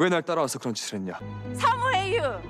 왜 날 따라와서 그런 짓을 했냐? 사모해요.